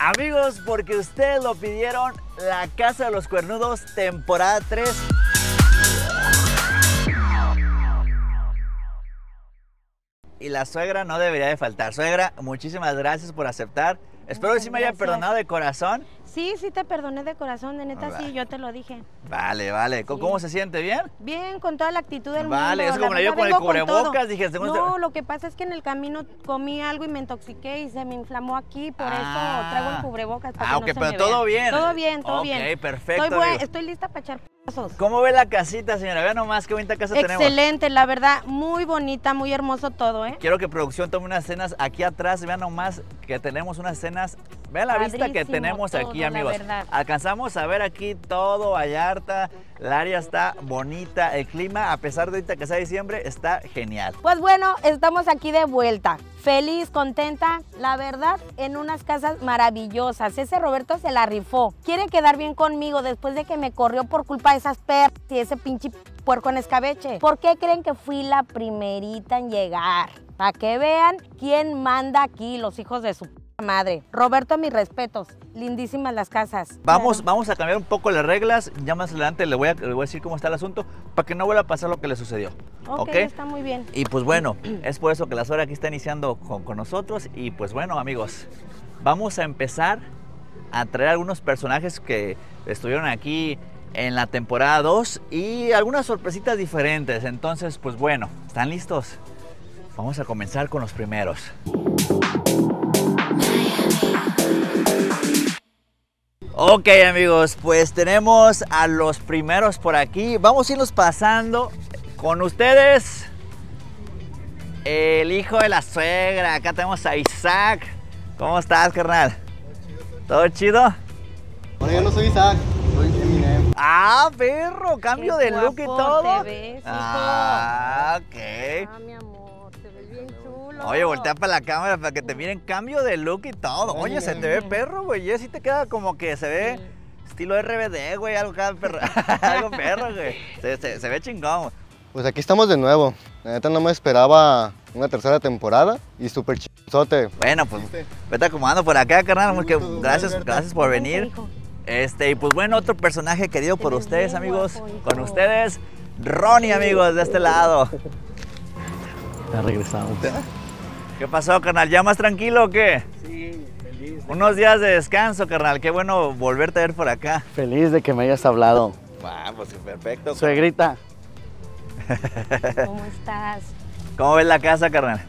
Amigos, porque ustedes lo pidieron, la Casa de los Cuernudos, temporada 3. Y la suegra no debería de faltar. Suegra, muchísimas gracias por aceptar. Espero que sí me haya Gracias. perdonado de corazón. Sí, sí te perdoné de corazón, de neta, sí, yo te lo dije. Vale, vale. ¿Cómo, Sí. cómo se siente? ¿Bien? Bien, con toda la actitud del Vale, mundo. es como verdad, con el cubrebocas, dije, según No, lo que pasa es que en el camino comí algo y me intoxiqué y se me inflamó aquí, por Ah. eso traigo el cubrebocas para Ah, que ok, no se pero me todo vea. bien. Todo bien, todo Ok, bien. perfecto, Estoy, lista para echar. ¿Cómo ve la casita, señora? Vean nomás qué bonita casa tenemos. Excelente, la verdad, muy bonita, muy hermoso todo, ¿eh? Quiero que producción tome unas escenas aquí atrás. Vean nomás que tenemos unas escenas. Vean la vista que tenemos todo, aquí, amigos. Alcanzamos a ver aquí todo Vallarta. El área está bonita. El clima, a pesar de ahorita que sea diciembre, está genial. Pues bueno, estamos aquí de vuelta. Feliz, contenta, la verdad, en unas casas maravillosas. Ese Roberto se la rifó. Quiere quedar bien conmigo después de que me corrió por culpa de esas perras y ese pinche puerco en escabeche. ¿Por qué creen que fui la primerita en llegar? Para que vean quién manda aquí, los hijos de su madre. Roberto, mis respetos. Lindísimas las casas. Vamos, Claro. vamos a cambiar un poco las reglas. Ya más adelante le voy, a, le voy a decir cómo está el asunto para que no vuelva a pasar lo que le sucedió. Ok, está muy bien. Y pues bueno, es por eso que la suegra aquí está iniciando con, con nosotros. Y pues bueno, amigos, vamos a empezar a traer algunos personajes que estuvieron aquí en la temporada 2 y algunas sorpresitas diferentes. Entonces, pues bueno, ¿están listos? Vamos a comenzar con los primeros. Ok amigos, pues tenemos a los primeros por aquí. Vamos a irlos pasando con ustedes. El hijo de la suegra. Acá tenemos a Isaac. ¿Cómo estás, carnal? ¿Todo chido? Bueno, yo no soy Isaac, soy Eminem. Ah, perro, cambio Qué de look y todo. te ves, hijo. ah, ok. Ah, mi amor, Oye, voltea para la cámara para que te miren cambio de look y todo. Oye, se te ve perro, güey. Y así te queda como que se ve Sí. estilo RBD, güey. Algo, cada perro, algo perro, güey. Se, se- se ve chingón. Pues aquí estamos de nuevo. La neta no me esperaba una tercera temporada y súper chinzote. Bueno, pues vete acomodando por acá, carnal. Porque gusto, gracias, gracias por venir. Este, y pues bueno, otro personaje querido por ustedes, amigos. Con ustedes, Ronnie, amigos, de este lado. Ya regresamos. ¿Qué pasó, carnal? ¿Ya más tranquilo o qué? Sí, feliz. Unos días de descanso, carnal. Qué bueno volverte a ver por acá. Feliz de que me hayas hablado. Ah, pues perfecto. Suegrita, ¿Cómo estás? ¿Cómo ves la casa, carnal?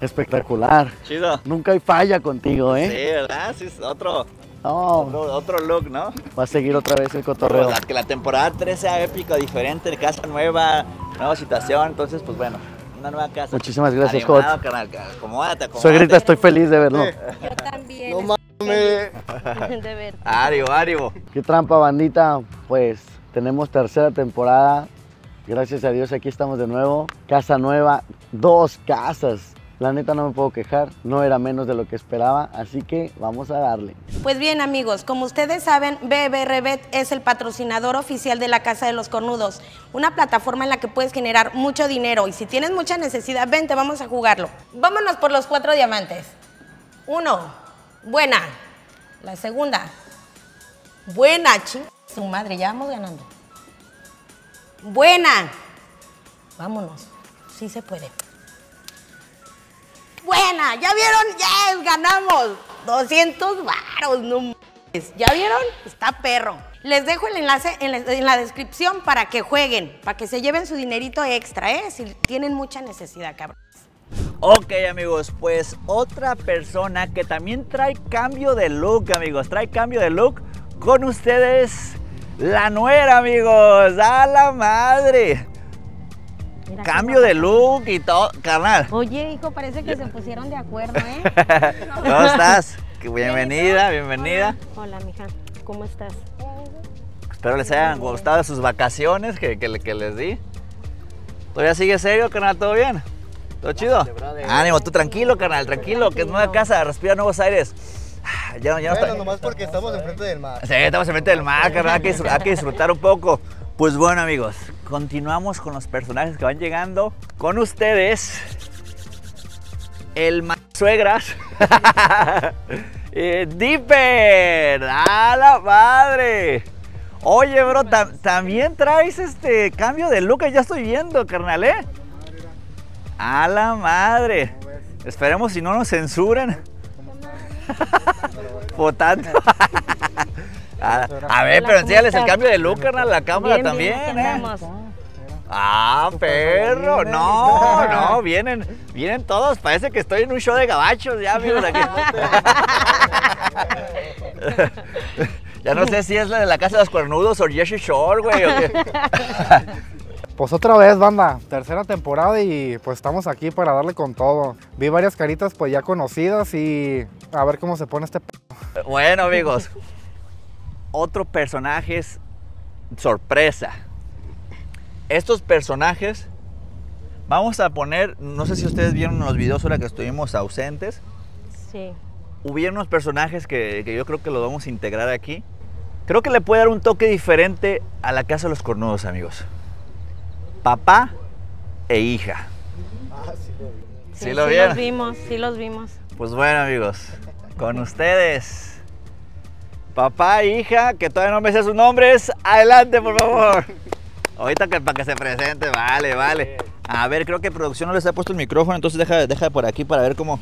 espectacular. Chido. Nunca hay falla contigo, Sí, ¿eh? ¿verdad? Sí, es otro, No, otro, otro look, ¿no? va a seguir otra vez el cotorreo. La, que la temporada 3 sea épica, diferente, casa nueva, nueva situación. Entonces, pues bueno, una nueva casa. Muchísimas gracias. Acomódate, acomódate. Suegrita, estoy feliz de verlo. Yo también. No mames. De ver. Ánimo, ánimo. Qué trampa, bandita. Pues tenemos tercera temporada. Gracias a Dios, aquí estamos de nuevo. Casa nueva, dos casas. La neta no me puedo quejar, no era menos de lo que esperaba, así que vamos a darle. Pues bien amigos, como ustedes saben, BBRBet es el patrocinador oficial de la Casa de los Cornudos, una plataforma en la que puedes generar mucho dinero y si tienes mucha necesidad, vente, vamos a jugarlo. Vámonos por los cuatro diamantes. Uno, buena. La segunda, buena, ching. Su madre, ya vamos ganando. Buena. Vámonos, sí se puede. ¿Ya vieron? ¡Yes! ¡Ganamos! 200 varos, no. ¿Ya vieron? Está perro. Les dejo el enlace en la, en descripción para que jueguen, para que se lleven su dinerito extra, ¿eh? Si tienen mucha necesidad, cabrón. Ok, amigos, pues otra persona que también trae cambio de look, amigos. Trae cambio de look con ustedes. La nuera, amigos. ¡A la madre! Mira Cambio de look y todo. Carnal, Oye, hijo, parece que se pusieron de acuerdo, ¿eh? ¿cómo estás? Bienvenida, bienvenida. Hola, mija. ¿Cómo estás? Espero les hayan gustado sus vacaciones que, que, que les di. ¿Todavía sigue serio, carnal? ¿Todo bien? ¿Todo chido? Ánimo, tú tranquilo, carnal, tranquilo, que es nueva casa, respira nuevos aires. Ah, Ya, no- ya no Bueno, está- nomás porque estamos enfrente del mar. Sí, estamos enfrente del mar, carnal, hay que, disfr- hay que disfrutar un poco. Pues bueno, amigos, continuamos con los personajes que van llegando. Con ustedes, el ma- suegras, Eh, Dipper, a la madre. Oye, bro, tam- también traes este cambio de look, ya estoy viendo, carnal, ¿eh? A la madre. Esperemos si no nos censuran. Por tanto. a, a ver, pero ¿cómo enséñales el cambio de look, carnal, la cámara Bien, bien, también, ¿eh? andamos. Ah, perro. No, no, vienen, vienen todos. Parece que estoy en un show de gabachos ya, amigos, aquí. ya no sé si es la de la casa de los cuernudos o Jesse Shore, güey. o qué. Pues otra vez, banda, tercera temporada y pues estamos aquí para darle con todo. Vi varias caritas pues ya conocidas y a ver cómo se pone este... p- Bueno, amigos. Otro personaje es sorpresa. Estos personajes vamos a poner, no sé si ustedes vieron los videos ahora que estuvimos ausentes. Sí. hubieron unos personajes que, que yo creo que los vamos a integrar aquí. Creo que le puede dar un toque diferente a la casa de los cornudos, amigos. Papá e hija. Sí, ¿Sí lo sí vieron? los vimos, sí los vimos. Pues bueno, amigos, con ustedes. Papá e hija, que todavía no me sé sus nombres. Adelante, por favor. Ahorita que para que se presente, vale, vale. A ver, creo que producción no les ha puesto el micrófono, entonces deja, deja por aquí para ver cómo.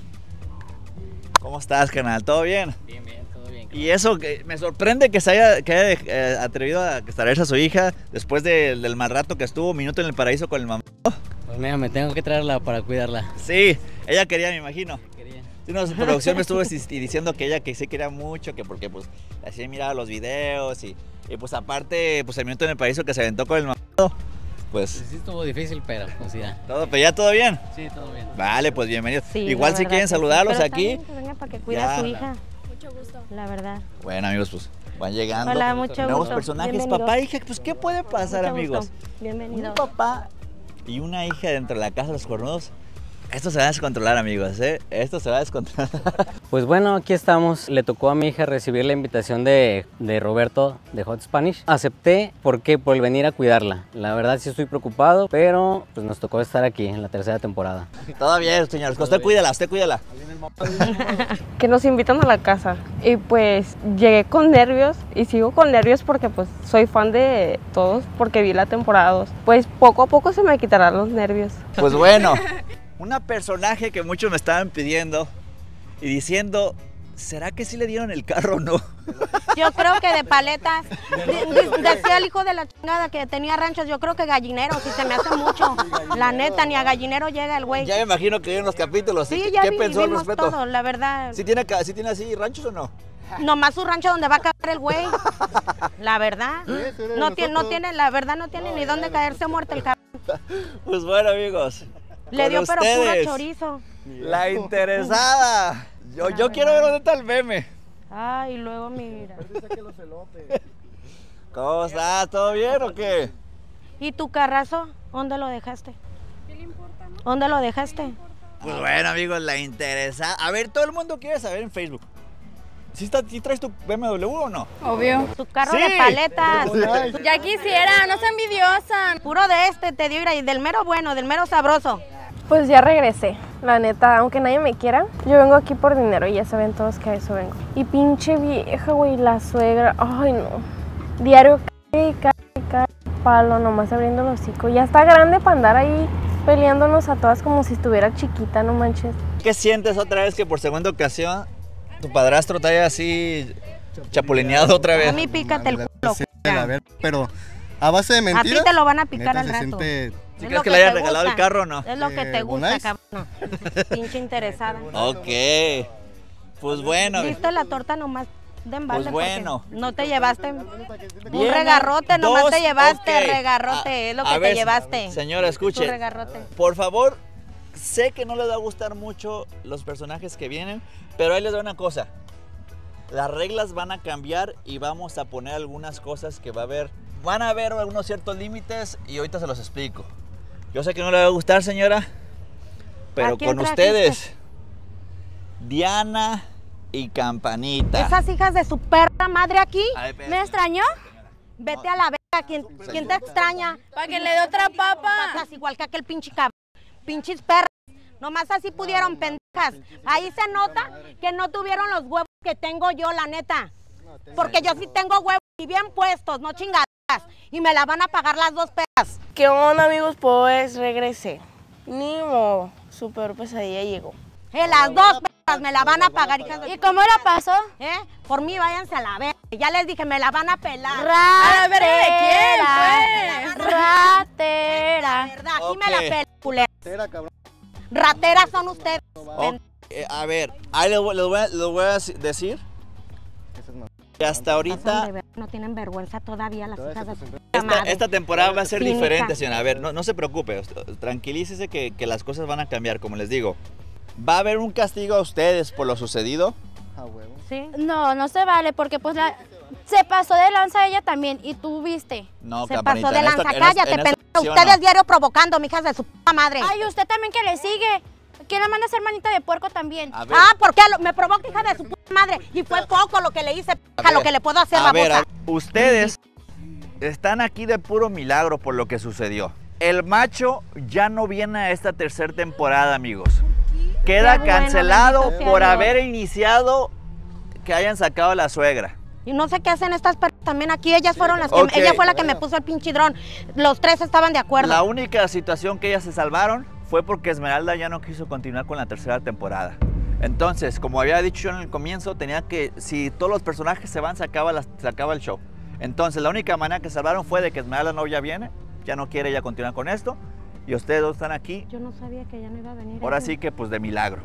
¿Cómo estás, canal? ¿Todo bien? Bien, bien, todo bien. Y eso, que me sorprende que se haya, que haya eh, atrevido a traerse a su hija después de- del mal rato que estuvo Minuto en el Paraíso con el mamá. Pues mira, me tengo que traerla para cuidarla. Sí, ella quería, me imagino. Sí, no, su producción me estuvo diciendo que ella que sí quería mucho, que porque pues así miraba los videos y, y, pues aparte, pues el Minuto en el Paraíso que se aventó con el mamá. Pues sí estuvo difícil, pero pues ya. todo, pero ya todo bien. Sí, todo bien. Vale, pues bienvenidos. Sí, Igual si quieren saludarlos aquí. que venga para que cuide Ya. a su hija. Mucho gusto. La verdad. Bueno amigos, pues van llegando. Hola, mucho Nuevos gusto. personajes, Bienvenidos. papá, hija, pues ¿qué puede pasar Mucho amigos? gusto. Bienvenido. Un papá y una hija dentro de la casa de los cornudos. Esto se va a descontrolar, amigos, ¿eh? Esto se va a descontrolar. Pues bueno, aquí estamos. Le tocó a mi hija recibir la invitación de, de Roberto de Hot Spanish. Acepté, ¿por qué? Por el venir a cuidarla. La verdad sí estoy preocupado, pero pues nos tocó estar aquí en la tercera temporada. Todo bien, señores. Usted cuídala, usted cuídala. que nos invitan a la casa y pues llegué con nervios y sigo con nervios porque pues soy fan de todos porque vi la temporada 2. Pues poco a poco se me quitarán los nervios. Pues bueno, una personaje que muchos me estaban pidiendo y diciendo, ¿será que sí le dieron el carro o no? Yo creo que de paletas. Decía el hijo de la chingada que tenía ranchos. Yo creo que gallinero, si se me hace mucho. La neta, ni a gallinero llega el güey. Ya me imagino que vieron los capítulos. Sí, ¿Qué, ya qué vi- pensó al respecto? todo, la verdad. ¿Sí tiene, sí tiene así ranchos o no? Nomás su rancho donde va a caer el güey. La verdad. No tiene, no tiene, la verdad no tiene ni dónde caerse muerto el cabrón. Pues bueno, amigos. Le dio pero puro chorizo. La interesada. Yo, yo quiero ver dónde está el meme. Ay, y luego mira. ¿Cómo estás? ¿Todo bien o qué? ¿Y tu carrazo? ¿Dónde lo dejaste? ¿Qué le importa, no? ¿Dónde lo dejaste? Pues bueno, amigos, la interesada. A ver, todo el mundo quiere saber en Facebook. ¿Sí, está, sí traes tu BMW o no? Obvio. Tu carro Sí. de paletas. Ya quisiera, no sea envidiosa. Puro de este te dio, y del mero bueno, del mero sabroso. Pues ya regresé. La neta, aunque nadie me quiera, yo vengo aquí por dinero y ya saben todos que a eso vengo. Y pinche vieja, güey, la suegra. Ay, no. Diario cae, cae, cae, palo, nomás abriendo el hocico. Ya está grande para andar ahí peleándonos a todas como si estuviera chiquita, no manches. ¿Qué sientes otra vez que por segunda ocasión tu padrastro te haya así chapulineado otra A vez? mí pícate el culo. Sí, la ver- pero a base de A ti mentiras. te lo van a picar neta, al se rato. ¿Sí Es crees lo que le hayan te regalado el carro o no? Es lo que Eh, te gusta, cabrón. Pinche interesada. Ok. Pues bueno. Viste la torta nomás de embalde Pues bueno. No te llevaste un regarrote, nomás dos, te llevaste regarrote, A- es lo que ver, te llevaste. Señora, escuche. regarrote. Por favor, sé que no les va a gustar mucho los personajes que vienen, pero ahí les doy una cosa. Las reglas van a cambiar y vamos a poner algunas cosas que va a haber. Van a haber algunos ciertos límites y ahorita se los explico. Yo sé que no le va a gustar, señora, pero con trajiste? ustedes, Diana y Campanita. Esas hijas de su perra madre aquí, Ay. ¿me extrañó? Vete a la verga, ¿quién, quién te extraña? Para que le dé otra papa. Patas igual que aquel pinche cabrón. Pinches perras. Nomás así pudieron pendejas. Ahí se nota que no tuvieron los huevos que tengo yo, la neta. Porque yo sí tengo huevos y bien puestos, no chingadas. Y me la van a pagar las dos peras. ¿Qué onda, amigos? Pues regresé. Ni modo. Super pesadilla llegó. Eh, las dos peras me la van a pagar, hijas de ¿Y cómo la pasó? ¿Eh? Por mí váyanse a la vez. Ya les dije, me la van a pelar. A ver, ¿de quién, pues? pues? La Ratera. verdad, aquí me la Ok. pelan, culeras. Era, cabrón. Rateras son ustedes. Eh, a ver, ahí les voy, les voy a- les voy a decir que hasta ahorita ver- No tienen vergüenza todavía las hijas de esta, madre. esta temporada va a ser Cínica. diferente, señora. A ver, no, no se preocupe, tranquilícese que, que las cosas van a cambiar, como les digo. Va a haber un castigo a ustedes por lo sucedido. Ah, huevo. Sí. No, no se vale porque pues la... Se pasó de lanza ella también y tú viste. No, Se pasó de esta- lanza. en esta- Cállate, en esta ocasión Ustedes no. diario provocando, mijas de su puta madre. Ay, usted también que le sigue. ¿Quién la manda a ser manita de puerco también? A ver, Ah, porque me provoca hija de su puta madre. Y fue poco lo que le hice, A lo que le puedo hacer a la ver, a- ustedes están aquí de puro milagro por lo que sucedió. El macho ya no viene a esta tercera temporada, amigos. Queda bueno, cancelado por haber iniciado que hayan sacado a la suegra. Y no sé qué hacen estas personas también aquí. Ellas fueron las que. Ella fue la que me puso el pinche dron. Los tres estaban de acuerdo. La única situación que ellas se salvaron fue porque Esmeralda ya no quiso continuar con la tercera temporada. Entonces, como había dicho yo en el comienzo, tenía que, si todos los personajes se van, se acaba, la- se acaba el show. Entonces, la única manera que salvaron fue de que Esmeralda no ya viene, ya no quiere ya continuar con esto, y ustedes dos están aquí, Yo no sabía que ella no iba a venir. ahora ella. sí que pues de milagro.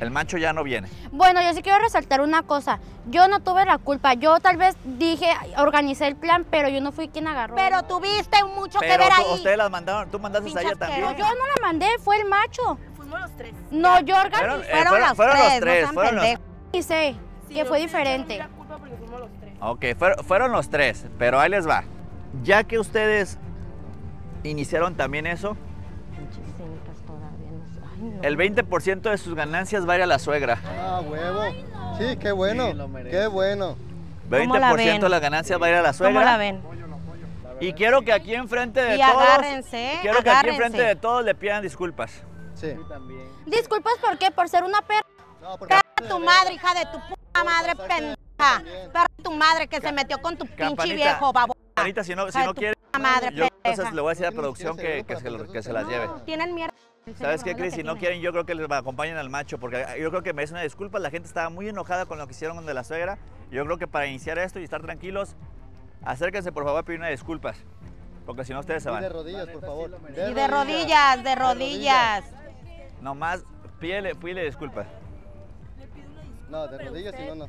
El macho ya no viene. Bueno, yo sí quiero resaltar una cosa. Yo no tuve la culpa. Yo tal vez dije, organicé el plan, pero yo no fui quien agarró. Pero tuviste mucho que Pero ver tú- ahí. ustedes las mandaron, tú mandaste a Pinche ella también. No, yo no la mandé, fue el macho. Fuimos los tres. No, yo Fueron, organicé. eh, Fueron fueron- las fueron tres, los tres, no sean fueron los- pendejos. que fue diferente. la culpa porque fuimos los tres. Ok, fueron los tres, pero ahí les va. Ya que ustedes iniciaron también eso, el 20% de sus ganancias va a ir a la suegra. Ah, huevo. Sí, qué bueno. Sí, lo qué bueno. ¿Cómo la 20% de las ganancias va a ir a la ¿Cómo suegra. la ven? Y quiero que aquí enfrente de Y todos, agárrense, quiero que aquí enfrente de todos le pidan disculpas. Sí. también. Disculpas por qué, por ser una perra. No, porque Perra tu madre, hija de tu puta madre, pendeja. Perra tu madre que se metió con tu pinche Campanita. viejo, babo. Ahorita si no, si no tu quiere, puta madre, yo entonces le voy a decir a la producción que, que, se, que las lleve. Tienen mierda. ¿Sabes qué, Cris? Si no quieren, yo creo que les acompañen al macho, porque yo creo que merece una disculpa. La gente estaba muy enojada con lo que hicieron de la suegra. Yo creo que para iniciar esto y estar tranquilos, acérquense por favor a pedir una disculpas, porque si no ustedes se Y van. de rodillas, por favor. Y de rodillas, de rodillas. Nomás pídele, pídele disculpas. No, de rodillas y no, no.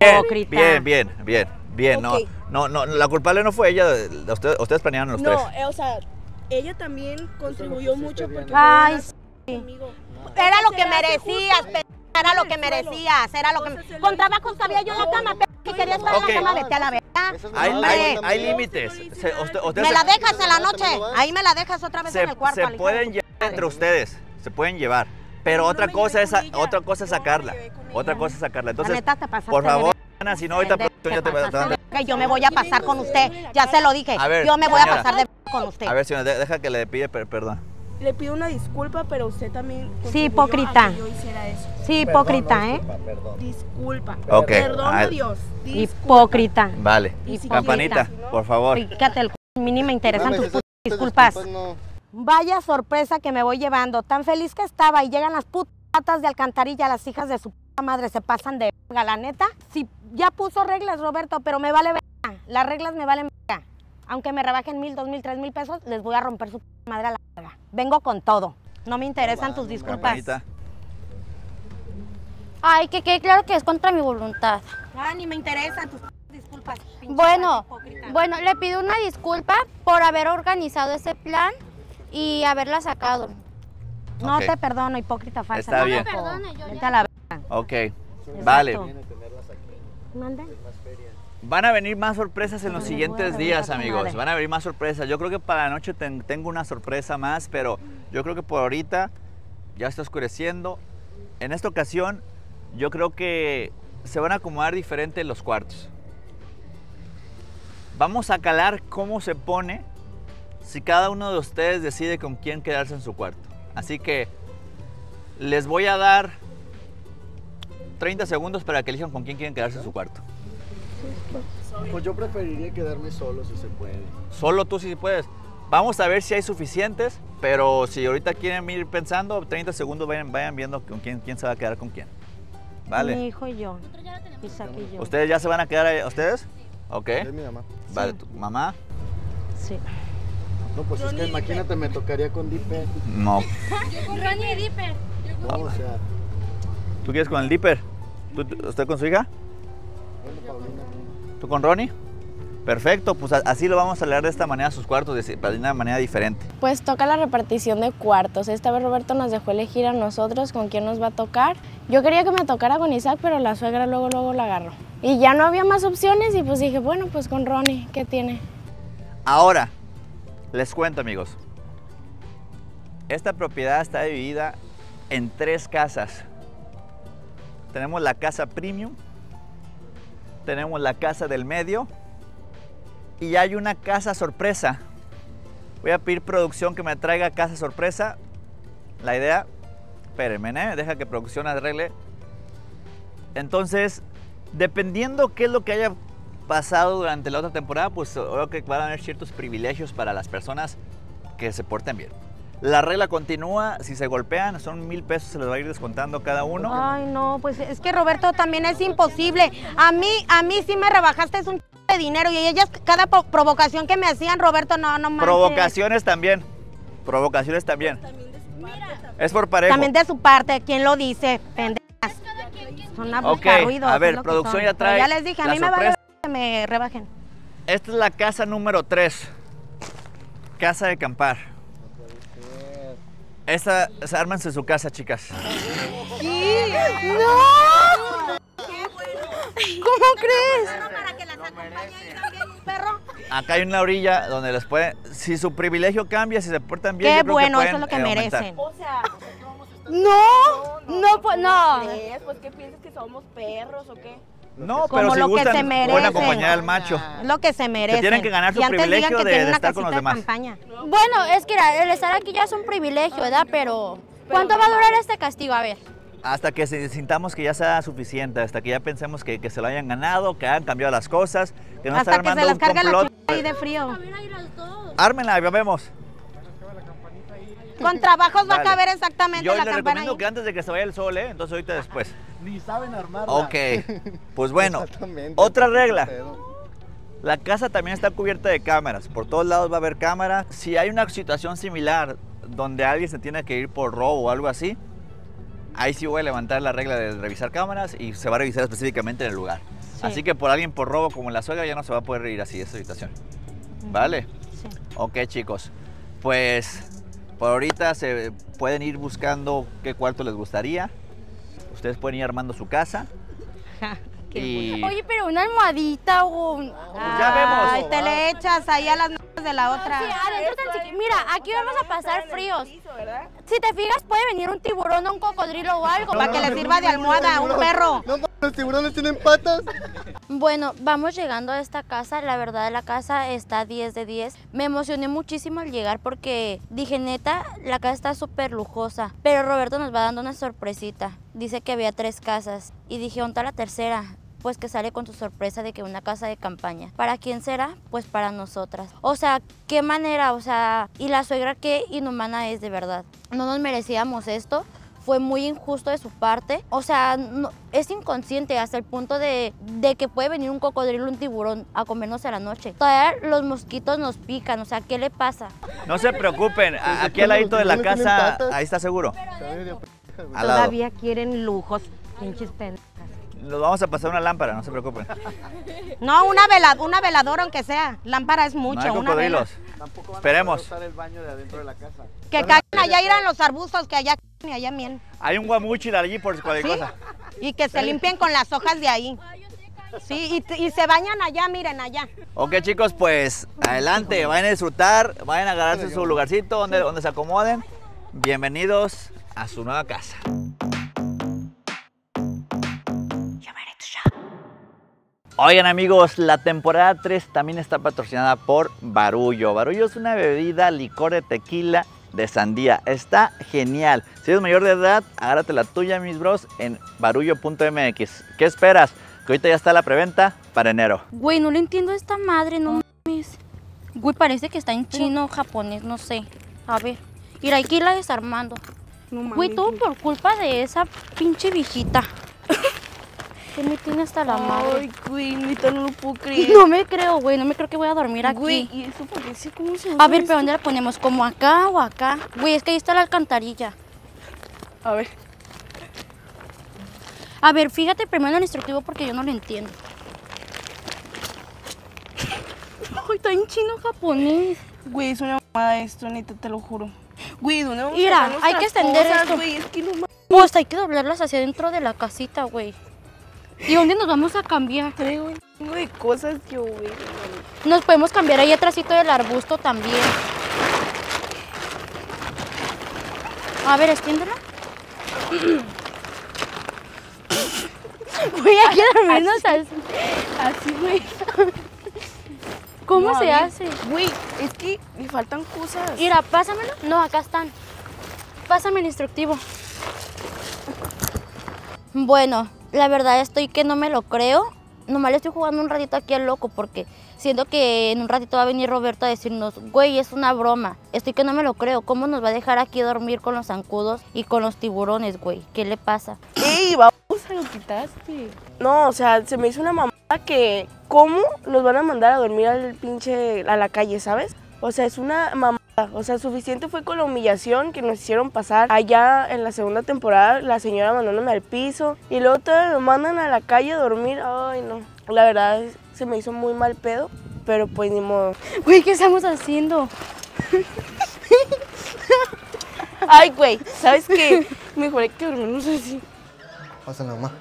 Bien, bien, bien, bien, bien. No, no, no, la culpable no fue ella, ustedes, ustedes planearon los No, tres. eh, o sea, ella también contribuyó mucho porque Ay, conmigo. Era lo que merecías, era lo que merecías, era lo que... Con trabajo sabía yo en la cama, que quería estar en la cama, vete a la verga. Hay, límites. Se- usted- ustedes Me la dejas en la noche, ahí me la dejas otra vez se, en el cuarto. se pueden llevar entre ustedes, se pueden llevar. Pero No otra cosa es otra cosa sacarla. Otra cosa es sacarla. La Entonces, neta te pasaste por favor, si no ahorita ya te, y yo me voy a pasar con usted, ya se lo dije. A ver, yo me voy a pasar de con usted. A ver, señora, de- deja que le pide per- perdón. Le pido una disculpa, pero usted también Sí, hipócrita. a que yo hiciera eso. Sí, hipócrita, ¿eh? Disculpa. Ok, Perdón ah, a Dios. Disculpa. Hipócrita. Vale. Si Campanita, por favor. Fíjate, el c- a mí ni me interesan tus putas disculpas. no. Vaya sorpresa que me voy llevando. Tan feliz que estaba y llegan las putas de alcantarilla, las hijas de su puta madre se pasan de verga, la neta. Sí, ya puso reglas, Roberto, pero me vale verga. Las reglas me valen verga. Aunque me rebajen mil, dos mil, tres mil pesos, les voy a romper su madre a la verga. Vengo con todo. No me interesan tus disculpas. Campanita. Ay, que quede claro que es contra mi voluntad. Ah, ni me interesan tus disculpas. Bueno, bueno, le pido una disculpa por haber organizado ese plan y haberla sacado. No te perdono, hipócrita falsa. Está No bien. me Perdone, yo Vete ya- a la verga. Ok. Vale. Mande. Van a venir más sorpresas en los siguientes días, amigos. Van a venir más sorpresas. Yo creo que para la noche ten- tengo una sorpresa más, pero yo creo que por ahorita ya está oscureciendo. En esta ocasión, yo creo que se van a acomodar diferente los cuartos. Vamos a calar cómo se pone si cada uno de ustedes decide con quién quedarse en su cuarto. Así que les voy a dar 30 segundos para que elijan con quién quieren quedarse en su cuarto. Pues yo preferiría quedarme solo si se puede. Solo tú sí puedes. Vamos a ver si hay suficientes, pero si ahorita quieren ir pensando, 30 segundos vayan, vayan viendo con quién, quién se va a quedar con quién. Mi Vale. hijo y yo. Isaac y yo. ¿Ustedes ya se van a quedar ahí? ¿Ustedes? Ok. Es mi mamá. Vale, tu mamá. Sí. No, pues es que imagínate, me tocaría con Dipper. No. Con Ronnie y Dipper. No, o sea, ¿Tú quieres con el Dipper? ¿Tú- tú- ¿Usted con su hija? ¿Tú con Ronnie? Perfecto, pues así lo vamos a leer de esta manera a sus cuartos, de de una manera diferente. Pues toca la repartición de cuartos. Esta vez Roberto nos dejó elegir a nosotros con quién nos va a tocar. Yo quería que me tocara con Isaac, pero la suegra luego luego la agarró. Y ya no había más opciones y pues dije, bueno, pues con Ronnie, ¿qué tiene? Ahora, les cuento amigos. Esta propiedad está dividida en tres casas. Tenemos la casa premium, tenemos la casa del medio y hay una casa sorpresa. Voy a pedir producción que me traiga casa sorpresa. La idea, espérenme, ¿eh? deja que producción arregle. Entonces, dependiendo qué es lo que haya pasado durante la otra temporada, pues creo que van a haber ciertos privilegios para las personas que se porten bien. La regla continúa, si se golpean, son mil pesos, se les va a ir descontando cada uno. Ay, no, pues es que Roberto también es imposible. A mí, a mí sí me rebajaste un ch- de dinero y ellas, cada provocación que me hacían, Roberto, no, no manches. Provocaciones también, provocaciones también. Es por parejo. También de su parte, ¿quién lo dice? Pendejas. Son una Ok, buscarruidos, a es ver, producción ya trae Pero ya les dije, a la mí me vale sorpresa. que me rebajen. Esta es la casa número 3. Casa de acampar. Esta, ármense su casa, chicas. ¿Cómo crees? Las acompañe también, perro. Acá hay una orilla donde les pueden. Si su privilegio cambia, si se portan bien, Qué yo creo bueno, que eso es lo que eh, merecen. O sea, no, no, pues no. Pues ¿qué piensas que somos perros o qué? No, Como pero si lo que gustan, se pueden merecen. acompañar al macho. Lo que se merecen. tienen que ganar su y antes privilegio que de- de una estar con los de demás. campaña. Bueno, es que el estar aquí ya es un privilegio, ¿verdad? Pero ¿cuánto va a durar este castigo? A ver. Hasta que se- sintamos que ya sea suficiente, hasta que ya pensemos que, que se lo hayan ganado, que hayan cambiado las cosas, que no Hasta están que se armando las un carga la complot. ahí de frío. Ármenla, ya vemos. Con trabajos va a caber exactamente Yo la le campana recomiendo ahí. que antes de que se vaya el sol, ¿eh? Entonces ahorita después. Ni saben armarla. Ok, pues bueno, Exactamente. otra regla. La casa también está cubierta de cámaras. Por todos lados va a haber cámaras. Si hay una situación similar donde alguien se tiene que ir por robo o algo así, ahí sí voy a levantar la regla de revisar cámaras y se va a revisar específicamente en el lugar. Sí. Así que por alguien por robo como la suegra ya no se va a poder ir así de esa situación. ¿Vale? Sí. Ok chicos, pues por ahorita se pueden ir buscando qué cuarto les gustaría. Ustedes pueden ir armando su casa. Y Oye, pero una almohadita o un... ya vemos. Ay, te le echas ahí a las de la otra. Sí, adentro tan chiqui- Mira, aquí vamos a pasar fríos. Si te fijas, puede venir un tiburón o un cocodrilo o algo. Para que le sirva de almohada a un perro. No, los tiburones tienen patas. Bueno, vamos llegando a esta casa. La verdad, la casa está 10 de 10. Me emocioné muchísimo al llegar porque dije, neta, la casa está súper lujosa. Pero Roberto nos va dando una sorpresita. Dice que había tres casas. Y dije, ¿dónde está la tercera? Pues que sale con su sorpresa de que una casa de campaña. ¿Para quién será? Pues para nosotras. O sea, qué manera, o sea, y la suegra qué inhumana es de verdad. No nos merecíamos esto fue muy injusto de su parte. O sea, no- es inconsciente hasta el punto de, de que puede venir un cocodrilo, un tiburón a comernos a la noche. Todavía los mosquitos nos pican, o sea, ¿qué le pasa? No se preocupen, aquí al ladito de la casa, ahí está seguro. Todavía quieren lujos, pinches pendejas. Nos vamos a pasar una lámpara, no se preocupen. No, una, vela, una veladora aunque sea. Lámpara es No mucho, hay una vela. cocodrilos. Tampoco van Esperemos. a poder usar el baño de adentro de la casa. Que caigan allá, irán los arbustos, que allá caigan y allá bien. Hay un guamuchil allí por cualquier Sí. cosa. Y que se limpien con las hojas de ahí. Sí, y, y se bañan allá, miren, allá. Ok chicos, pues adelante, vayan a disfrutar, vayan a agarrarse su lugarcito donde, donde se acomoden. Bienvenidos a su nueva casa. Oigan amigos, la temporada 3 también está patrocinada por Barullo. Barullo es una bebida licor de tequila de sandía. Está genial. Si eres mayor de edad, agárrate la tuya, mis bros, en barullo.mx. ¿Qué esperas? Que ahorita ya está la preventa para enero. Güey, no le entiendo a esta madre, no mames. Güey, parece que está en chino o japonés, no sé. A ver. Mira, aquí la desarmando. Güey, todo por culpa de esa pinche viejita. Que me tiene hasta la madre. Ay, güey, neta, no lo puedo creer. No me creo, güey, no me creo que voy a dormir aquí. Güey, ¿y eso parece cómo se A ver, pero ¿dónde la ponemos? ¿Como acá o acá? Güey, es que ahí está la alcantarilla. A ver. A ver, fíjate primero en el instructivo porque yo no lo entiendo. Ay, está en chino japonés. Güey, es una mamada esto, neta, te lo juro. Güey, ¿dónde vamos Mira, a hay que extender cosas, esto. Güey, es que no. Pues hay que doblarlas hacia dentro de la casita, güey. ¿Y dónde nos vamos a cambiar? Traigo un chingo de cosas yo, güey. Nos podemos cambiar ahí atrásito del arbusto también. A ver, extiéndela. Voy a dormirnos así. Así, güey. ¿Cómo No, se ver. hace? Güey, es que me faltan cosas. Mira, pásamelo. No, acá están. Pásame el instructivo. Bueno, la verdad estoy que no me lo creo. Nomás le estoy jugando un ratito aquí al loco porque siento que en un ratito va a venir Roberto a decirnos, güey, es una broma. Estoy que no me lo creo. ¿Cómo nos va a dejar aquí dormir con los zancudos y con los tiburones, güey? ¿Qué le pasa? ¡Ey, vamos! lo quitaste. No, o sea, se me hizo una mamada que... ¿Cómo los van a mandar a dormir al pinche... a la calle, ¿sabes? O sea, es una mamada. O sea, suficiente fue con la humillación que nos hicieron pasar allá en la segunda temporada, la señora mandándome al piso. Y luego todavía me mandan a la calle a dormir. Ay, no. La verdad, se me hizo muy mal pedo. Pero pues ni modo. Güey, ¿qué estamos haciendo? Ay, güey, ¿sabes qué? Mejor hay que dormirnos así. Pásala, mamá.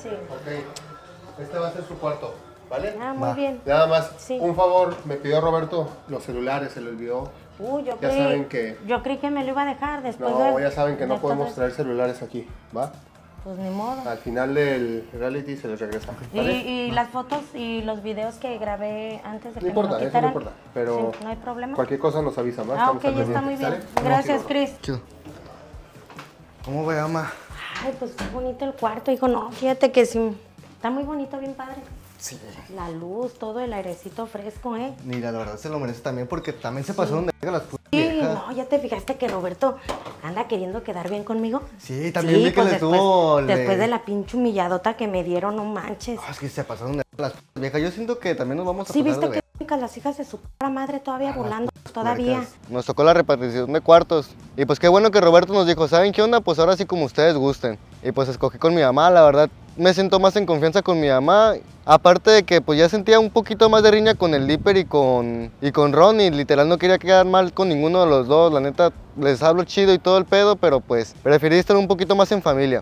Sí. Ok, este va a ser su cuarto, ¿vale? Ah, muy bien. Nada más, Sí. un favor, me pidió Roberto los celulares, se le olvidó. Uy, yo Ya creí, saben que- yo creí que me lo iba a dejar después No, de... ya saben que no de podemos traer celulares aquí, ¿va? Pues ni modo. Al final del reality se les regresa, Y, ¿vale? y las fotos y los videos que grabé antes de que No importa, me lo eso no importa, pero Sí, no hay problema. Cualquier cosa nos avisa, ¿va? Ah, Estamos ok, ya está muy bien. ¿sale? Gracias, Chris. Chido. ¿Cómo ve, ama? Ay, pues qué bonito el cuarto, hijo. No, fíjate que sí. Está muy bonito, bien padre. Sí. La luz, todo el airecito fresco, ¿eh? Mira, la verdad se lo merece también porque también se pasaron de verga las putas Sí, viejas. no, ya te fijaste que Roberto anda queriendo quedar bien conmigo. Sí, también vi que pues le después, tuvo... le- Después de la pinche humilladota que me dieron, no manches. Ah, es que se pasaron de verga las putas viejas. Yo siento que también nos vamos a Sí, viste que las hijas de su puta madre todavía Ah, volando, todavía. Nos tocó la repartición de cuartos. Y pues qué bueno que Roberto nos dijo, ¿saben qué onda? Pues ahora sí como ustedes gusten. Y pues escogí con mi mamá, la verdad me siento más en confianza con mi mamá. Aparte de que pues ya sentía un poquito más de riña con el Dipper y con, y con Ron y literal no quería quedar mal con ninguno de los dos. La neta les hablo chido y todo el pedo, pero pues preferí estar un poquito más en familia.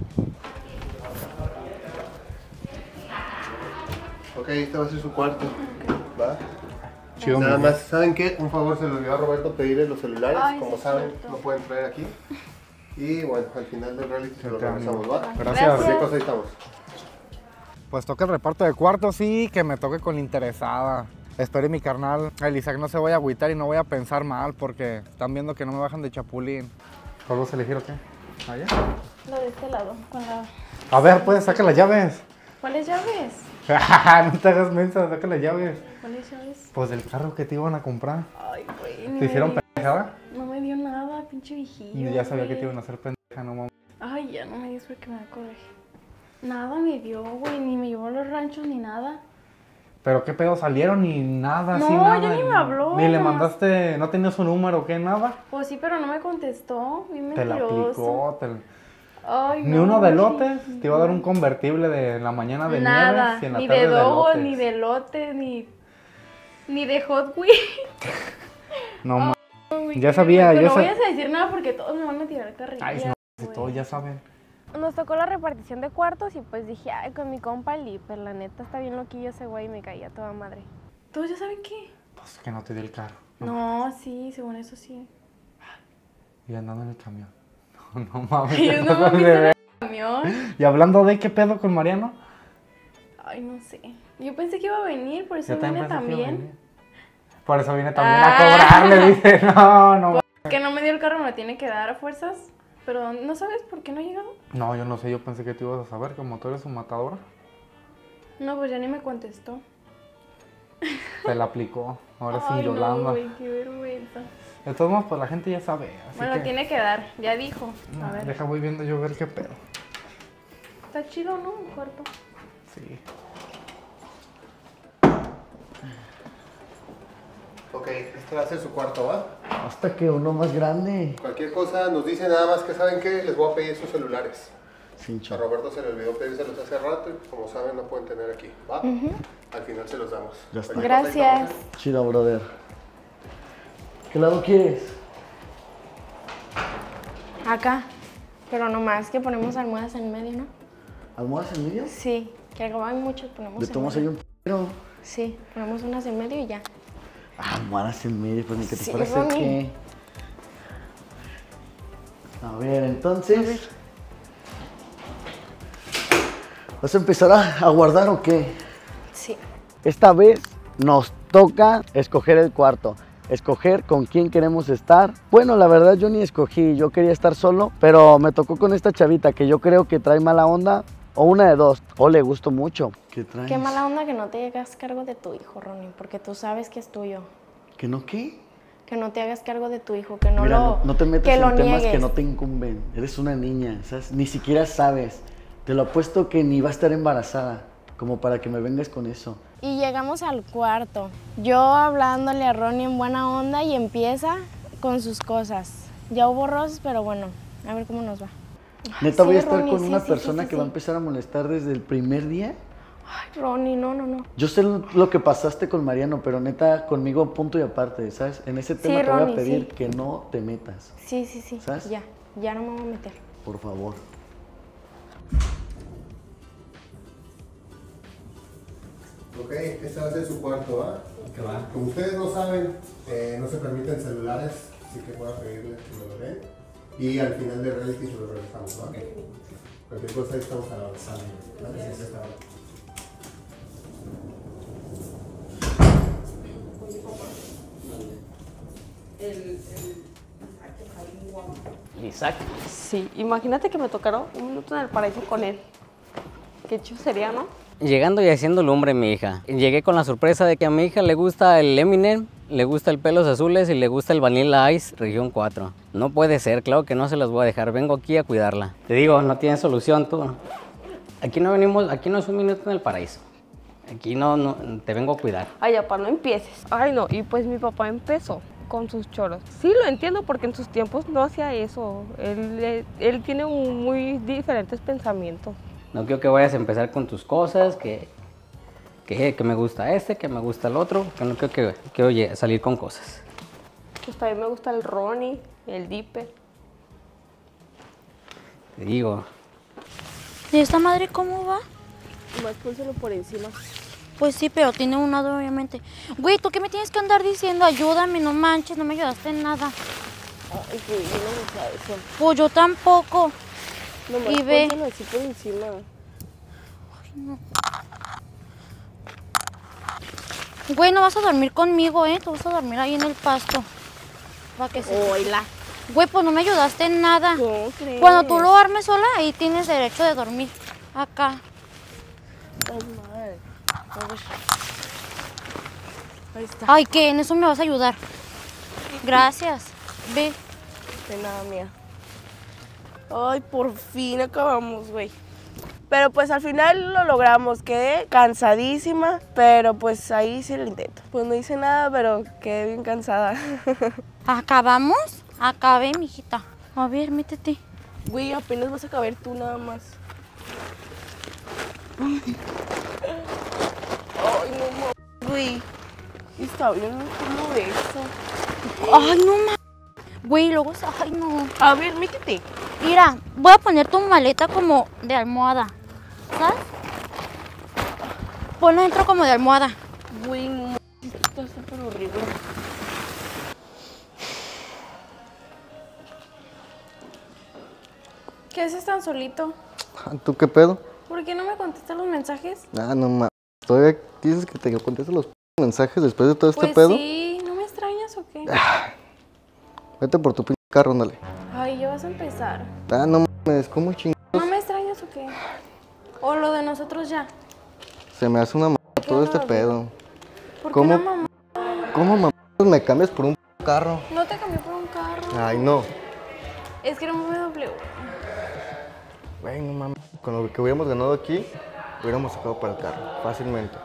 Ok, este va a ser su cuarto, ¿va? Chido, Nada más, ¿saben qué? Un favor, se le olvidó a Roberto pedirle los celulares. Como saben, no pueden traer aquí. Y bueno, al final del reality se amo. regresamos, ¿va? Gracias. Cualquier cosa ahí estamos. Pues toca el reparto de cuartos y que me toque con la interesada. Espero y mi carnal, el Isaac, no se vaya a agüitar y no voy a pensar mal porque están viendo que no me bajan de chapulín. ¿Cuál vas a elegir o qué? ¿Allá? Lo de este lado, con la... A ver, pues, saca las llaves. ¿Cuáles llaves? no te hagas mensa, saca las llaves. ¿Cuáles llaves? Pues del carro que te iban a comprar. Ay, güey, ¿Te hicieron pendejada? No me dio nada, pinche viejillo. Ya sabía que te iban a hacer pendeja, no mames. Ay, ya no me digas porque me da coraje. Nada me dio, güey, ni me llevó a los ranchos ni nada. Pero qué pedo salieron ni nada, No, así nada. ya ni me habló, Ni le mandaste, no tenía su número, ¿qué? Nada. Pues sí, pero no me contestó, bien Te la aplicó. te- Ay, Ni no, uno de sí. lotes, te iba a dar un convertible de la mañana de Nada, nieves y en la ni tarde de dogos, ni de lotes, ni, ni de hot wheels. No mames. Ya sabía, vergüenza. yo No vayas a decir nada porque todos me van a tirar carrilla. Ay, no, si todos ya saben. Nos tocó la repartición de cuartos y pues dije, ay, con mi compa Liper, la neta está bien loquillo ese güey y me caía toda madre. ¿Todos ya saben qué? Pues que no te dio el carro. No, sí, según eso sí. Y andando en el camión. No, no mames. Yo te no viste en el camión. Y hablando de qué pedo con Mariano. Ay, no sé. Yo pensé que iba a venir, por eso Yo vine a también. Por eso viene también a Ah. cobrarle, dice. No, no. Que que no me dio el carro me lo tiene que dar a fuerzas. Pero ¿no sabes por qué no ha llegado? No, yo no sé, yo pensé que te ibas a saber, como tú eres su matadora. No, pues ya ni me contestó. Te la aplicó, ahora sin no, Yolanda. güey, qué vergüenza. de todos modos, pues la gente ya sabe, así que... tiene que dar, ya dijo. No, A ver, Deja, voy viendo yo ver qué pedo. está chido, ¿no? Un cuarto. Sí. Ok, este va a ser su cuarto, ¿va? Hasta que uno más grande. Cualquier cosa nos dice nada más que saben que les voy a pedir sus celulares. Sin A. Roberto se le olvidó pedírselos hace rato y como saben no pueden tener aquí, ¿va? Al final se los damos. Ya está. Gracias. Chido, brother. ¿Qué lado quieres? Acá. Pero nomás que ponemos almohadas en medio, ¿no? ¿Almohadas en medio? Sí, que como hay muchos, ponemos Le en tomamos medio. ahí un pero Sí, ponemos unas en medio y ya. Ah, en medio, pues ni que te Sí, a Ronnie. qué. A ver, entonces. ¿Vas a empezar a, a guardar o qué? Sí. Esta vez nos toca escoger el cuarto, escoger con quién queremos estar. Bueno, la verdad yo ni escogí, yo quería estar solo, pero me tocó con esta chavita que yo creo que trae mala onda, o una de dos, o le gustó mucho. ¿Qué traes? Qué mala onda que no te hagas cargo de tu hijo, Ronnie, porque tú sabes que es tuyo. ¿Que no qué? Que no te hagas cargo de tu hijo, que no Mira, lo no, no te metas que en lo temas que niegues. no te incumben. Eres una niña, ¿sabes? Ni siquiera sabes. Te lo apuesto que ni va a estar embarazada, como para que me vengas con eso. Y llegamos al cuarto. Yo hablándole a Ronnie en buena onda y empieza con sus cosas. Ya hubo rosas, pero bueno, a ver cómo nos va. Neta, voy a estar Ronnie, con sí, una sí, persona sí, que sí. va a empezar a molestar desde el primer día. Ay, Ronnie, no, no, no. Yo sé lo que pasaste con Mariano, pero neta, conmigo punto y aparte, ¿sabes? En ese tema te voy a pedir sí. que no te metas, Sí, sí, sí. ¿Sabes? Ya, ya no me voy a meter. por favor. Ok, este va a ser su cuarto, ¿va? Como ustedes no saben, eh, no se permiten celulares, así que voy a pedirles que me lo den. Y al final de reality se lo regresamos, ¿va? Cualquier cosa ahí estamos a la hora. Gracias, hasta ahora. Isaac. Sí, imagínate que me tocaron un minuto en el paraíso con él. Qué chido sería, ¿no? Llegando y haciendo lumbre mi hija. Llegué con la sorpresa de que a mi hija le gusta el Eminem, le gusta el pelos azules y le gusta el Vanilla Ice región 4. No puede ser, claro que no se las voy a dejar. Vengo aquí a cuidarla. Te digo, no tiene solución tú. Aquí no venimos, aquí no es un minuto en el paraíso. Aquí no, no te vengo a cuidar. Ay, papá, no empieces. Ay, no, y pues mi papá empezó con sus choros. Sí, lo entiendo porque en sus tiempos no hacía eso. Él, eh, él tiene un- muy diferentes pensamientos. No quiero que vayas a empezar con tus cosas, que, que, que me gusta este, que me gusta el otro, que no quiero que, que oye, salir con cosas. Pues también me gusta el Ronnie, el Dipper. Te digo, ¿Y esta madre cómo va? Más pónselo por encima. Pues sí, pero tiene un lado obviamente. Güey, ¿tú qué me tienes que andar diciendo? Ayúdame, no manches, no me ayudaste en nada. Ay, que yo no me eso. Pues yo tampoco. Y ve. así por encima. Güey, no vas a dormir conmigo, ¿eh? Tú vas a dormir ahí en el pasto. Para que se... Oila. Güey, pues no me ayudaste en nada. ¿Cómo crees? Cuando tú lo armes sola, ahí tienes derecho de dormir. Acá. Ay, madre. A ver. Ahí está. Ay, ¿qué? En eso me vas a ayudar. Gracias. Ve. De nada, mía. Ay, por fin acabamos, güey. Pero pues al final lo logramos. Quedé cansadísima, pero pues ahí hice el intento. Pues no hice nada, pero quedé bien cansada. ¿Acabamos? Acabé, mijita. A ver, métete. Güey, apenas vas a caber tú nada más. Ay, no mames, güey. Está bien como de eso. Ay, no mames. Güey, luego... Ay, no. A ver, métete. Mira, voy a poner tu maleta como de almohada. ¿Sabes? Ponla dentro como de almohada. Güey, no mames, está súper horrible. ¿Qué haces tan solito? ¿Tú qué pedo? ¿Por qué no me contestas los mensajes? Ah, no mames. ¿Todavía dices que te conteste los p- mensajes después de todo este Pues pedo? sí, ¿no me extrañas o qué? Vete por tu pinche carro, ándale. Ay, ya vas a empezar. Ah, no mames, ¿cómo ching... ¿No me extrañas o qué? ¿O lo de nosotros ya? Se me hace una mamá todo este pedo. ¿Por qué ¿Cómo? una mamá? ¿Cómo mamá me cambias por un carro? No te cambié por un carro. Ay, no. Es que era un BMW. Güey, no mames. Con lo que hubiéramos ganado aquí, hubiéramos sacado para el carro, fácilmente.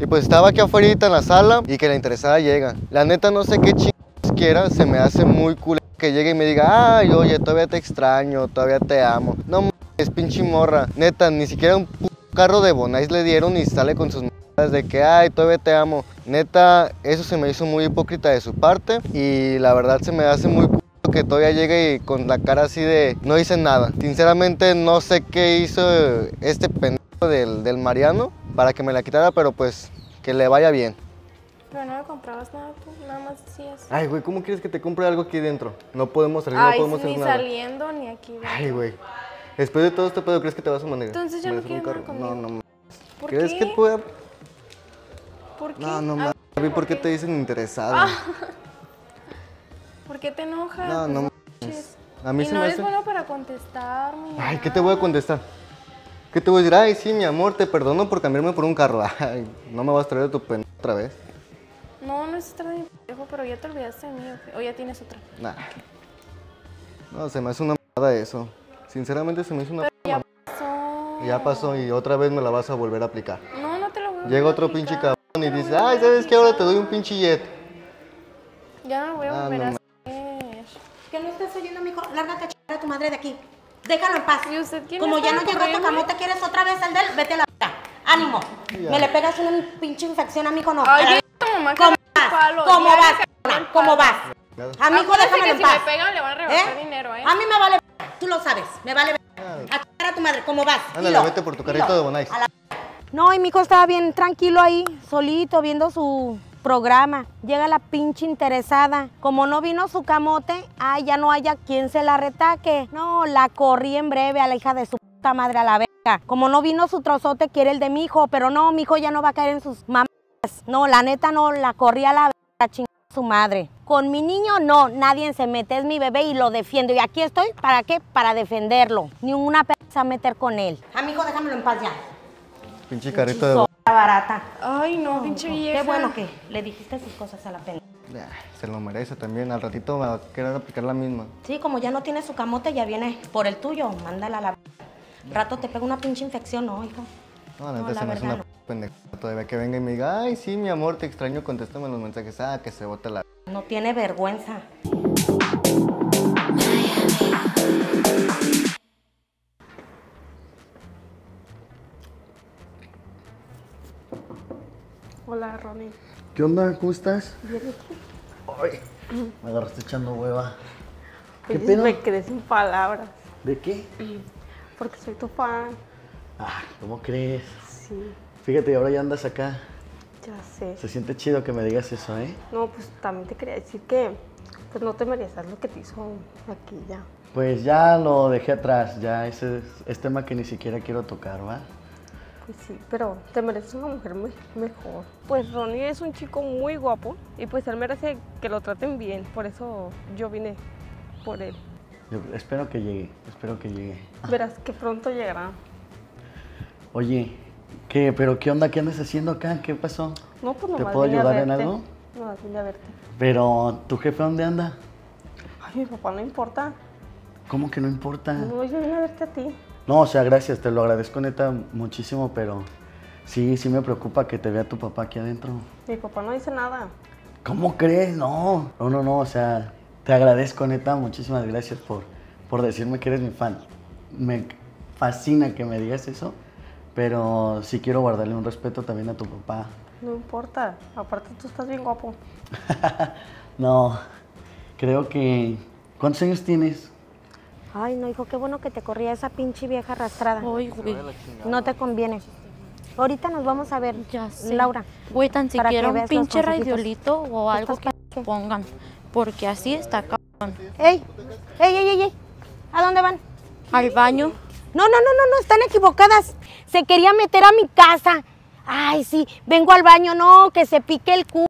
Y pues estaba aquí afuera en la sala y que la interesada llega. La neta no sé qué chingados quiera, se me hace muy cool que llegue y me diga, ay, oye, todavía te extraño, todavía te amo. No mames, pinche morra. Neta, ni siquiera un puto carro de Bonais le dieron y sale con sus mierdas de que, ay, todavía te amo. Neta, eso se me hizo muy hipócrita de su parte y la verdad se me hace muy que todavía llegue y con la cara así de no hice nada. Sinceramente no sé qué hizo este pendejo del, del Mariano para que me la quitara, pero pues que le vaya bien. Pero no me comprabas nada tú, nada más decías. Ay, güey, ¿cómo quieres que te compre algo aquí dentro? No podemos salir, Ay, no podemos ni hacer nada. saliendo ni aquí. güey. Ay, güey. Después de todo este pedo, ¿crees que te vas a manejar? Entonces ya no ¿Manejar un quieres nada carro? conmigo. No, no. ¿Por ¿Crees qué? que pueda...? ¿Por qué? No, no, Ah, mames. Gaby, ¿por qué te dicen interesada? Ah. ¿Por qué te enojas? No, no mames. A mí y se no me eres hace... bueno para contestarme. Ay, ¿qué te voy a contestar? ¿Qué te voy a decir? Ay, sí, mi amor, te perdono por cambiarme por un carro. Ay, no me vas a traer de tu pen otra vez. No, no es otra de mi pendejo, pero ya te olvidaste de mí. ¿o ya tienes otra. Nah. No, se me hace una mamada eso. Sinceramente se me hizo una Ya pasó. Ya pasó y otra vez me la vas a volver a aplicar. No, no te lo voy a Llega a otro pinche cabrón y dice, ay, ¿sabes qué? Ahora te doy un pinche jet. Ya no lo voy a Ah, volver no a hacer. Que no estás oyendo, mijo. Lárgate a chingar a tu madre de aquí. Déjalo en paz. ¿Y usted quién Como ya no llegó tu correrme? camote, ¿quieres otra vez el de él? Vete a la verga. ¡Ánimo! Ya. Me le pegas una pinche infección a mi hijo, no. Ay, A tu mamá ¿Cómo vas? palo. ¿Cómo vas? ¿Cómo vas? A mi hijo Acuérdate déjamelo que en si paz. me pegan le van a rebajar dinero, ¿eh? A mí me vale. Tú lo sabes. Me vale verga. A chingar a tu madre. ¿Cómo vas? Ándale, vete por tu carrito de Bonais. A la- No, y mi hijo estaba bien tranquilo ahí, solito, viendo su programa. Llega la pinche interesada. Como no vino su camote, ay, ya no haya quien se la retaque. No, la corrí en breve a la hija de su puta madre a la verga. Como no vino su trozote, quiere el de mi hijo, pero no, mi hijo ya no va a caer en sus mamás. No, la neta no, la corrí a la verga, chingada su madre. Con mi niño no, nadie se mete, es mi bebé y lo defiendo. Y aquí estoy, ¿para qué? Para defenderlo. Ni una p se va a meter con él. A mi hijo déjamelo en paz ya. Pinche carrito de barata. Ay, no, pinche vieja. Qué bueno que le dijiste sus cosas a la pena. Se lo merece también. Al ratito me va a querer aplicar la misma. Sí, como ya no tiene su camote, ya viene por el tuyo. Mándala a la... Rato te pega una pinche infección, ¿no, hijo? No, la No, neta la se me hace verdad una pendeja todavía que venga y me diga, ay, sí, mi amor, te extraño, contéstame los mensajes. Ah, que se bote la... No tiene vergüenza. Hola, Ronnie. ¿Qué onda? ¿Cómo estás? Bien, Ay, me agarraste echando hueva. ¿Qué Oye, pedo? Me quedé sin palabras. ¿De qué? Porque soy tu fan. Ah, ¿cómo crees? Sí, Fíjate, ahora ya andas acá. ya sé. Se siente chido que me digas eso, ¿eh? No, pues también te quería decir que pues no te mereces lo que te hizo aquí ya. Pues ya lo dejé atrás, ya ese es, es tema que ni siquiera quiero tocar, ¿va? Pues sí, pero te mereces una mujer me- mejor. Pues Ronnie es un chico muy guapo y pues él merece que lo traten bien. Por eso yo vine por él. Yo espero que llegue, espero que llegue. Verás que pronto llegará. Oye, ¿qué? ¿Pero qué onda? ¿Qué andas haciendo acá? ¿Qué pasó? No, pues ¿Te puedo vine a ayudar en algo? Nomás vine a verte. Pero, ¿tu jefe dónde anda? Ay, mi papá no importa. ¿Cómo que no importa? No, yo vine a verte a ti. No, o sea, gracias, te lo agradezco neta muchísimo, pero sí, sí me preocupa que te vea tu papá aquí adentro. Mi papá no dice nada. ¿Cómo crees? No, no, no, no, o sea, te agradezco neta, muchísimas gracias por, por decirme que eres mi fan. Me fascina que me digas eso, pero sí quiero guardarle un respeto también a tu papá. No importa. Aparte tú estás bien guapo. No, creo que... ¿Cuántos años tienes? Ay, no, hijo, qué bueno que te corría esa pinche vieja arrastrada. Ay, güey. No te conviene. Ahorita nos vamos a ver, Ya sé. Laura. Güey, tan siquiera un pinche radiolito o algo que pongan. Porque así está cabrón. ¡Ey! ¡Ey, ey, ey, ey! ¿A dónde van? Al baño. No, no, no, no, no, están equivocadas. Se quería meter a mi casa. Ay, sí, vengo al baño, no, que se pique el culo.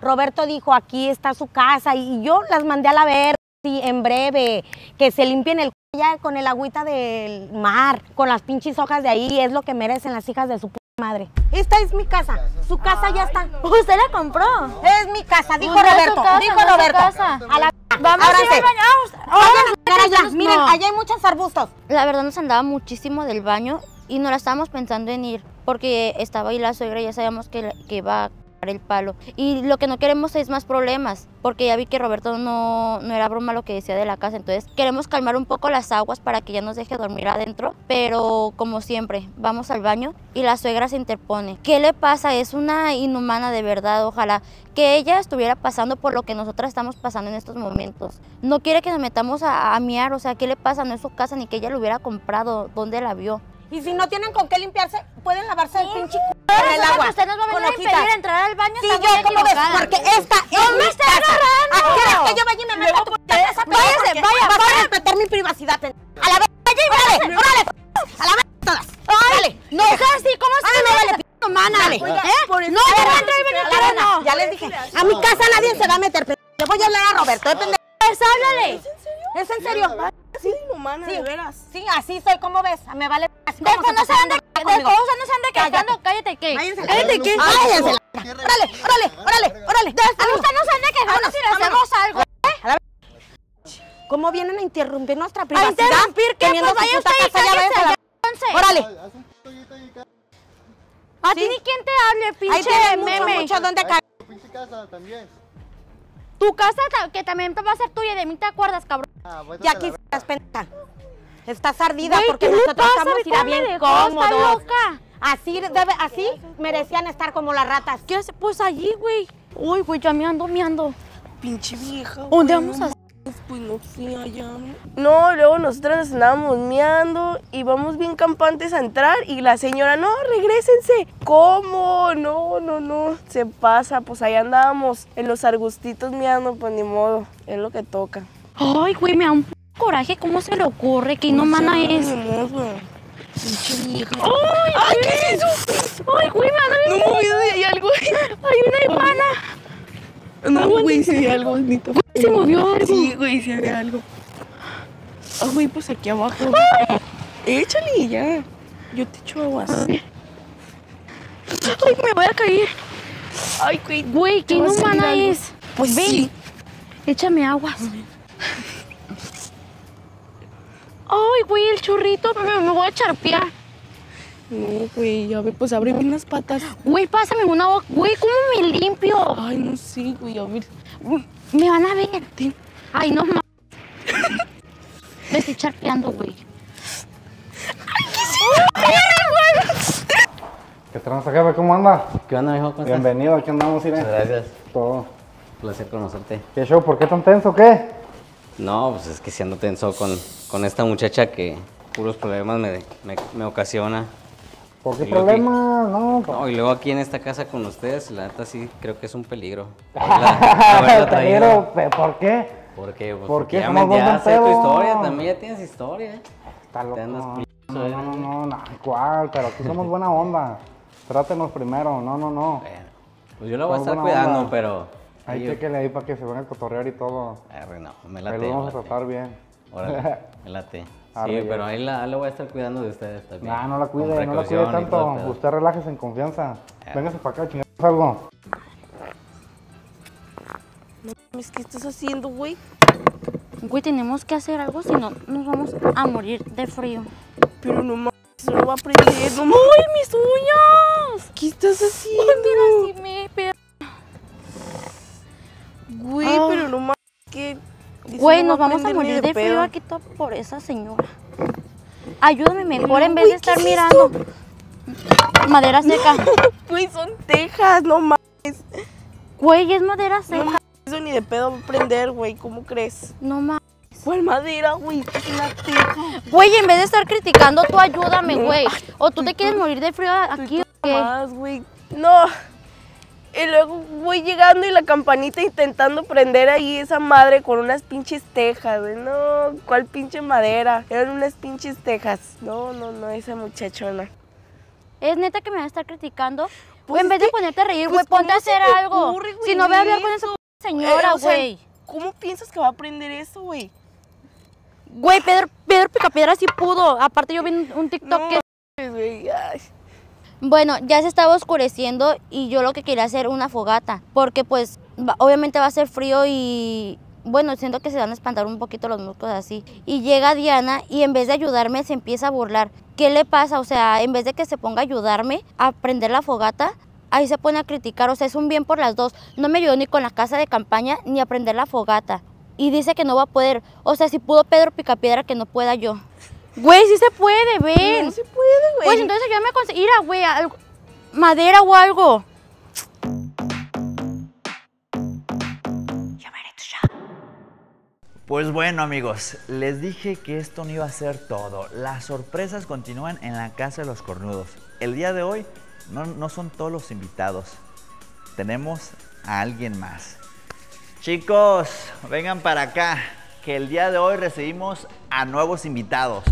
Roberto dijo, aquí está su casa y yo las mandé a la ver, sí, en breve, que se limpien el c- ya con el agüita del mar, con las pinches hojas de ahí, es lo que merecen las hijas de su madre. Esta es mi casa, su casa ya está. ¿Usted la compró? Es mi casa, dijo No, no es Roberto, casa, dijo no Roberto. casa. A la Vamos a ir al baño. Allá, miren, allá hay muchos arbustos. La verdad nos andaba muchísimo del baño y no la estábamos pensando en ir porque estaba ahí la suegra y ya sabíamos que, que iba el palo. Y lo que no queremos es más problemas porque ya vi que Roberto no, no era broma lo que decía de la casa. Entonces queremos calmar un poco las aguas para que ya nos deje dormir adentro. Pero como siempre, vamos al baño y la suegra se interpone. ¿Qué le pasa? Es una inhumana de verdad. Ojalá que ella estuviera pasando por lo que nosotras estamos pasando en estos momentos. No quiere que nos metamos a, a miar, o sea, ¿qué le pasa? No es su casa ni que ella lo hubiera comprado. ¿Dónde la vio? Y si no tienen con qué limpiarse, pueden lavarse el pinche c- con el agua. Usted nos va a venir a impedir entrar al baño. Sí, yo, ¿cómo ves? Porque esta es me mi está agarrando! ¿A que yo vaya y me meta a tu casa? váyase, Porque vaya, vas a respetar mi privacidad. A la vez, vaya y órale, órale, a la vez todas. Órale. No así, ¿cómo se no, vale, p humana? Dale. ¿Eh? No, no va a entrar al baño, Ya, les dije, a mi casa nadie se va a meter. Le voy a hablar a Roberto, depende. Pues háblale. ¿Es en serio? Sí, humana, Sí. de veras. Sí, así soy, ¿cómo ves? Me vale. Así De como se no se ande, de de conmigo. no se ande quejando, cállate que. Váyanse. Cállate. Váyanse la- Órale, órale, órale, órale. De usted no se ande quejando si le hacemos algo. ¿Cómo vienen a interrumpir nuestra ¿A privacidad? interrumpir qué? Pues vaya usted y cállese a entonces. Órale. A ti ni quién te hable, Ahí pinche tienes mucho, meme. mucho donde caer. pinche casa también. Tu casa que también va a ser tuya y de mí te acuerdas, cabrón. Ah, pues Ya aquí estás pendeja. Estás ardida Güey, porque ¿qué le nosotros pasa? estamos ir bien dejó, está loca. Así, debe, así merecían estar como las ratas. ¿Qué hace? Pues allí, güey. Uy, güey, ya me ando, me ando. Pinche vieja. ¿Dónde vamos a- Pues no sé, allá. No, luego nosotras nos andábamos meando y vamos bien campantes a entrar y la señora, no, regrésense. ¿Cómo? No, no, no. Se pasa, pues ahí andábamos en los arbustitos meando, pues ni modo. Es lo que toca. Ay, güey, me da un p- coraje. ¿Cómo se le ocurre? ¿Qué inhumana es? Vieja. ¡Ay, qué es eso! ¡Ay, güey, me bien. No, hay algo. ¡Hay una iguana! No, güey, se ve algo bonito. Se movió algo. Sí, güey, se ve algo. Ah, güey, pues aquí abajo. Échale ya. Yo te echo aguas. ¡Ay, me voy a caer! Ay, güey. Güey, ¿qué inhumana es? Pues Ven, sí. échame aguas. Ay, güey, el churrito, me, me voy a charpear. No, güey, ya ve, pues abre bien las patas. Güey, pásame una agua. Güey, ¿cómo me limpio? Ay, no sé, güey, a ver. Me van a ver. Ay, no mames. Me estoy charpeando, güey. ¿Qué tranza, jefe? ¿Cómo anda? ¿Qué onda, mijo? ¿Cómo estás? Bienvenido, aquí andamos, Irene. Muchas gracias. Todo. Placer conocerte. ¿Qué show? ¿Por qué tan tenso o qué? No, pues es que si ando tenso con, con esta muchacha que puros problemas me, me, me ocasiona. ¿Por qué Y luego que- problema? No, pues, No, y luego aquí en esta casa con ustedes, la neta sí creo que es un peligro. Haberla- haberla traído. Pero, ¿pe- ¿por qué? Porque, pues, ¿Por porque qué? ya, me, ya sé tu historia, también ya tienes historia. Está loco. Te andas No, pillando, no, no, no, no, ¿cuál? Pero aquí somos buena onda. Trátenos primero, no, no, no. Bueno, pues yo la voy a Somos estar buena cuidando, onda. pero... Ahí Ahí, chéquele ahí para que se venga a cotorrear y todo. Arre, no, me late. lo me vamos a tratar bien. Órale, me late. Sí, Arre, ya. pero ahí la, la voy a estar cuidando de ustedes también. Nah, no la cuide, no la cuide tanto. Usted relájese en confianza. Ah. Véngase para acá, chingados algo. ¿Qué estás haciendo, güey? Güey, tenemos que hacer algo, si no nos vamos a morir de frío. Pero no mames, no va a prender. No mames. ¡Ay, mis uñas! ¿Qué estás haciendo? Mira, sí me Güey, Ah. pero no mames, que... Güey, no nos va vamos a morir de frío aquí todo por esa señora. Ayúdame mejor en vez de estar ¿qué es mirando. Madera seca. Güey, son tejas, no mames. Güey, es madera No seca. mames, eso ni de pedo va a prender, güey. ¿Cómo crees? No mames. ¿Cuál madera, güey? Es una teja. Güey, en vez de estar criticando, tú ayúdame, güey. O tú te quieres morir de frío aquí o qué. Más, güey. No. Y luego voy llegando y la campanita intentando prender ahí esa madre con unas pinches tejas, güey. No, ¿cuál pinche madera? Eran unas pinches tejas. No, no, no, esa muchachona. Es neta que me va a estar criticando. Güey, en vez de ponerte a reír, güey, ponte a hacer algo. Si no, ve a hablar con esa señora, Eh, sea, güey. ¿Cómo piensas que va a aprender eso, güey? Güey, Pedro, Pedro Picapiedra sí pudo. Aparte yo vi un, TikTok No que... mames, güey, ay. Bueno, ya se estaba oscureciendo y yo lo que quería hacer una fogata. Porque pues obviamente va a ser frío y... Bueno, siento que se van a espantar un poquito los músculos así. Y llega Diana y en vez de ayudarme se empieza a burlar. ¿Qué le pasa? O sea, en vez de que se ponga a ayudarme a prender la fogata, ahí se pone a criticar. O sea, es un bien por las dos. No me ayudó ni con la casa de campaña ni a prender la fogata. Y dice que no va a poder. O sea, si pudo Pedro Picapiedra, que no pueda yo. Güey, sí se puede, ven. No se puede, güey. Pues entonces ayúdame a conseguir, güey, algo- madera o algo. Pues bueno amigos, les dije que esto no iba a ser todo. Las sorpresas continúan en la Casa de los Cornudos. El día de hoy no, no son todos los invitados. Tenemos a alguien más. Chicos, vengan para acá, que el día de hoy recibimos a nuevos invitados.